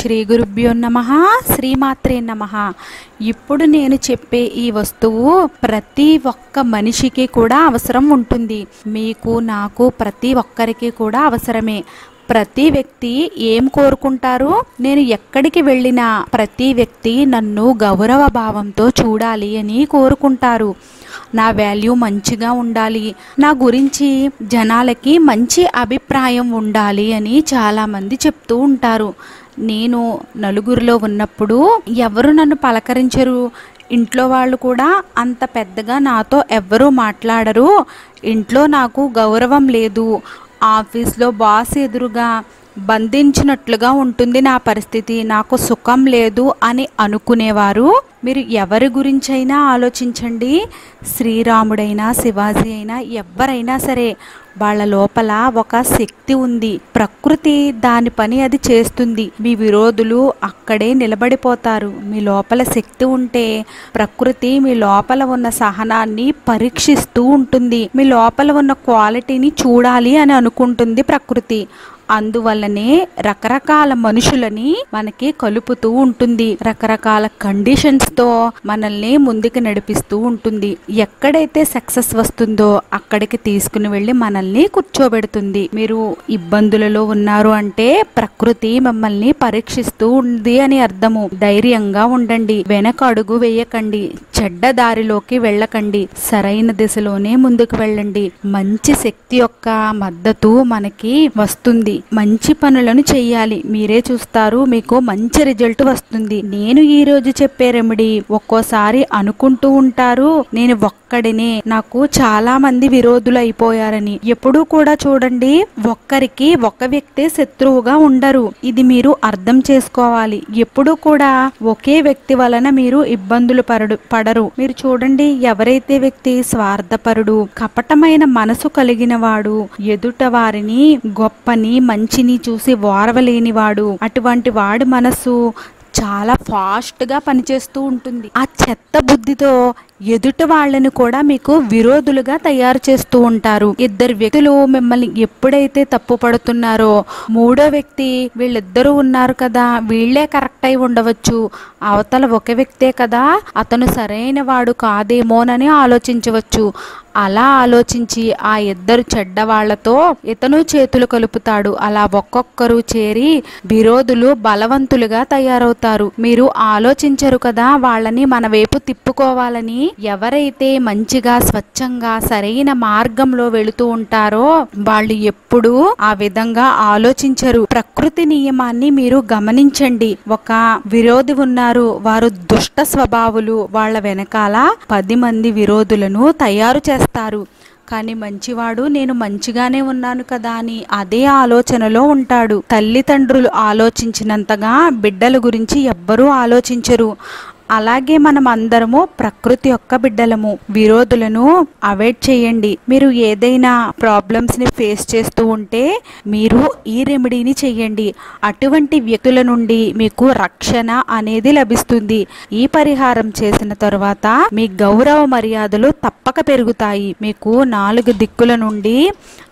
శ్రీ గురుభ్యో నమ శ్రీమాత్రే నమ. ఇప్పుడు నేను చెప్పే ఈ వస్తువు ప్రతి ఒక్క మనిషికి కూడా అవసరం ఉంటుంది. మీకు నాకు ప్రతి ఒక్కరికి కూడా అవసరమే. ప్రతి వ్యక్తి ఏం కోరుకుంటారు? నేను ఎక్కడికి వెళ్ళినా ప్రతి వ్యక్తి నన్ను గౌరవ భావంతో చూడాలి అని కోరుకుంటారు. నా వాల్యూ మంచిగా ఉండాలి. నా గురించి జనాలకి మంచి అభిప్రాయం ఉండాలి అని చాలామంది చెప్తూ ఉంటారు. నేను నలుగురిలో ఉన్నప్పుడు ఎవరు నన్ను పలకరించరు? ఇంట్లో వాళ్ళు కూడా అంత పెద్దగా నాతో ఎవ్వరూ మాట్లాడరు. ఇంట్లో నాకు గౌరవం లేదు. ఆఫీస్లో బాస్ ఎదురుగా బంధించినట్లుగా ఉంటుంది నా పరిస్థితి. నాకు సుఖం లేదు అని అనుకునేవారు. మీరు ఎవరి గురించైనా ఆలోచించండి. శ్రీరాముడైనా శివాజీ అయినా ఎవరైనా సరే వాళ్ళ లోపల ఒక శక్తి ఉంది. ప్రకృతి దాని పని అది చేస్తుంది. మీ విరోధులు అక్కడే నిలబడిపోతారు. మీ లోపల శక్తి ఉంటే ప్రకృతి మీ లోపల ఉన్న సహనాన్ని పరీక్షిస్తూ ఉంటుంది. మీ లోపల ఉన్న క్వాలిటీని చూడాలి అని అనుకుంటుంది ప్రకృతి. అందువల్లనే రకరకాల మనుషులని మనకి కలుపుతూ ఉంటుంది. రకరకాల కండిషన్స్తో మనల్ని ముందుకు నడిపిస్తూ ఉంటుంది. ఎక్కడైతే సక్సెస్ వస్తుందో అక్కడికి తీసుకుని వెళ్ళి మనల్ని కూర్చోబెడుతుంది. మీరు ఇబ్బందులలో ఉన్నారు అంటే ప్రకృతి మిమ్మల్ని పరీక్షిస్తూ ఉంది అని అర్థము. ధైర్యంగా ఉండండి. వెనక అడుగు వేయకండి. చెడ్డ దారిలోకి వెళ్ళకండి. సరైన దిశలోనే ముందుకు వెళ్ళండి. మంచి శక్తి యొక్క మద్దతు మనకి వస్తుంది. మంచి పనులను చెయ్యాలి. మీరే చూస్తారు మీకు మంచి రిజల్ట్ వస్తుంది. నేను ఈ రోజు చెప్పే రెమెడీ ఒక్కోసారి అనుకుంటూ ఉంటారు నేను ఒక్కడినే. నాకు చాలా మంది విరోధులు అయిపోయారని ఎప్పుడూ కూడా చూడండి ఒక్కరికి ఒక వ్యక్తే శత్రువుగా ఉండరు. ఇది మీరు అర్థం చేసుకోవాలి. ఎప్పుడూ కూడా ఒకే వ్యక్తి వలన మీరు ఇబ్బందులు పడడు పడరు. మీరు చూడండి ఎవరైతే వ్యక్తి స్వార్థపరుడు కపటమైన మనసు కలిగిన వాడు ఎదుట వారిని గొప్పని మంచిని చూసి ఓరవలేనివాడు అటువంటి వాడి మనస్సు చాలా ఫాస్ట్గా పనిచేస్తూ ఉంటుంది. ఆ చెత్త బుద్ధితో ఎదుటి వాళ్ళని కూడా మీకు విరోధులుగా తయారు చేస్తూ ఉంటారు. ఇద్దరు వ్యక్తులు మిమ్మల్ని ఎప్పుడైతే తప్పు పడుతున్నారో మూడో వ్యక్తి వీళ్ళిద్దరూ ఉన్నారు కదా వీళ్ళే కరెక్ట్ అయి ఉండవచ్చు. అవతల ఒక వ్యక్తే కదా అతను సరైన వాడు కాదేమోనని ఆలోచించవచ్చు. అలా ఆలోచించి ఆ ఇద్దరు చెడ్డవాళ్ళతో ఇతను చేతులు కలుపుతాడు. అలా ఒక్కొక్కరు చేరి విరోధులు బలవంతులుగా తయారవుతారు. మీరు ఆలోచించరు కదా వాళ్ళని మన వైపు తిప్పుకోవాలని. ఎవరైతే మంచిగా స్వచ్ఛంగా సరైన మార్గంలో వెళుతూ ఉంటారో వాళ్ళు ఎప్పుడూ ఆ విధంగా ఆలోచించరు. ప్రకృతి నియమాన్ని మీరు గమనించండి. ఒక విరోధి ఉన్నారు. వారు దుష్ట స్వభావులు. వాళ్ళ వెనకాల పది మంది విరోధులను తయారు చేస్తారు. కానీ మంచివాడు నేను మంచిగానే ఉన్నాను కదా అని అదే ఆలోచనలో ఉంటాడు. తల్లిదండ్రులు ఆలోచించినంతగా బిడ్డల గురించి ఎవ్వరూ ఆలోచించరు. అలాగే మనం అందరము ప్రకృతి యొక్క బిడ్డలము విరోధులను అవాయిడ్ చేయండి. మీరు ఏదైనా ప్రాబ్లమ్స్ని ఫేస్ చేస్తూ ఉంటే మీరు ఈ రెమెడీని చేయండి. అటువంటి వ్యక్తుల నుండి మీకు రక్షణ అనేది లభిస్తుంది. ఈ పరిహారం చేసిన తరువాత మీ గౌరవ మర్యాదలు తప్పక పెరుగుతాయి. మీకు నాలుగు దిక్కుల నుండి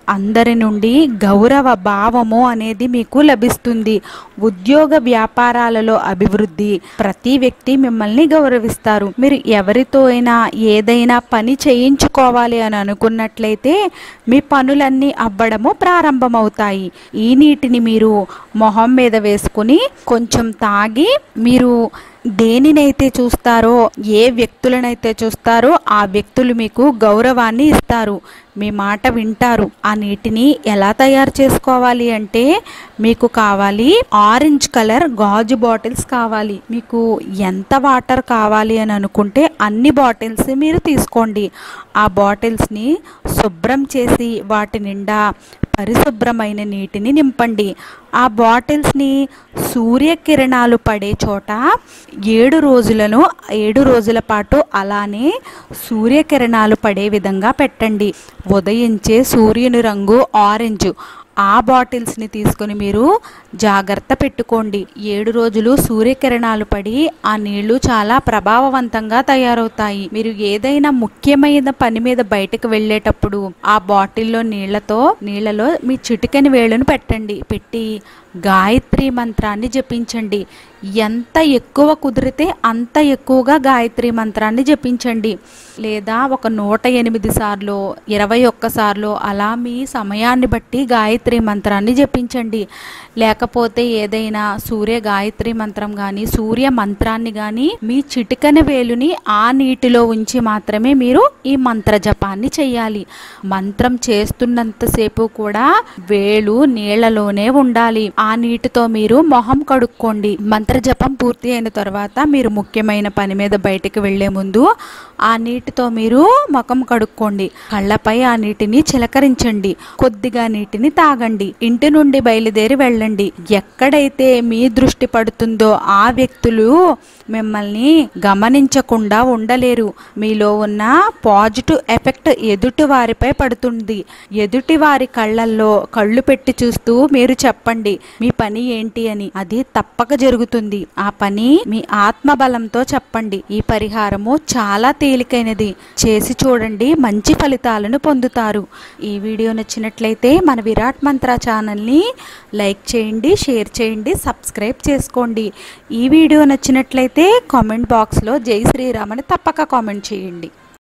అందరి నుండి గౌరవ భావము అనేది మీకు లభిస్తుంది. ఉద్యోగ వ్యాపారాలలో అభివృద్ధి ప్రతి వ్యక్తి మిమ్మల్ని గౌరవిస్తారు. మీరు ఎవరితో అయినా ఏదైనా పని చేయించుకోవాలి అని అనుకున్నట్లయితే మీ పనులన్నీ అవ్వడము ప్రారంభమవుతాయి. ఈ నీటిని మీరు మొహం మీద వేసుకుని కొంచెం తాగి మీరు దేనినైతే చూస్తారో ఏ వ్యక్తులనైతే చూస్తారో ఆ వ్యక్తులు మీకు గౌరవాన్ని ఇస్తారు. మీ మాట వింటారు. ఆ నీటిని ఎలా తయారు చేసుకోవాలి అంటే మీకు కావాలి ఆరెంజ్ కలర్ గాజు బాటిల్స్ కావాలి. మీకు ఎంత వాటర్ కావాలి అని అనుకుంటే అన్ని బాటిల్స్ మీరు తీసుకోండి. ఆ బాటిల్స్ని శుభ్రం చేసి వాటి నిండా పరిశుభ్రమైన నీటిని నింపండి. ఆ బాటిల్స్ని సూర్యకిరణాలు పడే చోట ఏడు రోజులను ఏడు రోజుల పాటు అలానే సూర్యకిరణాలు పడే విధంగా పెట్టండి. ఉదయించే సూర్యుని రంగు ఆరెంజ్. ఆ బాటిల్స్ని తీసుకొని మీరు జాగ్రత్త పెట్టుకోండి. ఏడు రోజులు సూర్యకిరణాలు పడి ఆ నీళ్ళు చాలా ప్రభావవంతంగా తయారవుతాయి. మీరు ఏదైనా ముఖ్యమైన పని మీద బయటకు వెళ్ళేటప్పుడు ఆ బాటిల్లో నీళ్ళతో నీళ్ళలో మీ చిటికెని వేళ్ళను పెట్టండి. పెట్టి గాయత్రి మంత్రాన్ని జపించండి. ఎంత ఎక్కువ కుదిరితే అంత ఎక్కువగా గాయత్రి మంత్రాన్ని జపించండి. లేదా ఒక నూట ఎనిమిది సార్లు ఇరవై ఒక్కసార్లు అలా మీ సమయాన్ని బట్టి గాయత్రి మంత్రాన్ని జపించండి. లేకపోతే ఏదైనా సూర్య గాయత్రి మంత్రం కానీ సూర్య మంత్రాన్ని కానీ మీ చిటికన వేలుని ఆ నీటిలో ఉంచి మాత్రమే మీరు ఈ మంత్ర జపాన్ని చేయాలి మంత్రం చేస్తున్నంతసేపు కూడా వేలు నీళ్ళలోనే ఉండాలి. ఆ నీటితో మీరు మొహం కడుక్కోండి. మంత్ర జపం పూర్తి అయిన తర్వాత మీరు ముఖ్యమైన పని మీద బయటికి వెళ్ళే ముందు ఆ నీటితో మీరు ముఖం కడుక్కోండి. కళ్ళపై ఆ నీటిని చిలకరించండి. కొద్దిగా నీటిని తాగండి. ఇంటి నుండి బయలుదేరి వెళ్ళండి. ఎక్కడైతే మీ దృష్టి పడుతుందో ఆ వ్యక్తులు మిమ్మల్ని గమనించకుండా ఉండలేరు. మీలో ఉన్న పాజిటివ్ ఎఫెక్ట్ ఎదుటి వారిపై పడుతుంది. ఎదుటి వారి కళ్ళల్లో కళ్ళు పెట్టి చూస్తూ మీరు చెప్పండి. మీ పని ఏంటి అని. అది తప్పక జరుగుతుంది. ఆ పని మీ ఆత్మబలంతో చెప్పండి. ఈ పరిహారము చాలా తేలికైనది. చేసి చూడండి మంచి ఫలితాలను పొందుతారు. ఈ వీడియో నచ్చినట్లయితే మన విరాట్ మంత్ర ఛానల్ని లైక్ చేయండి షేర్ చేయండి సబ్స్క్రైబ్ చేసుకోండి. ఈ వీడియో నచ్చినట్లయితే కామెంట్ బాక్స్లో జై శ్రీరామ్ అని తప్పక కామెంట్ చేయండి.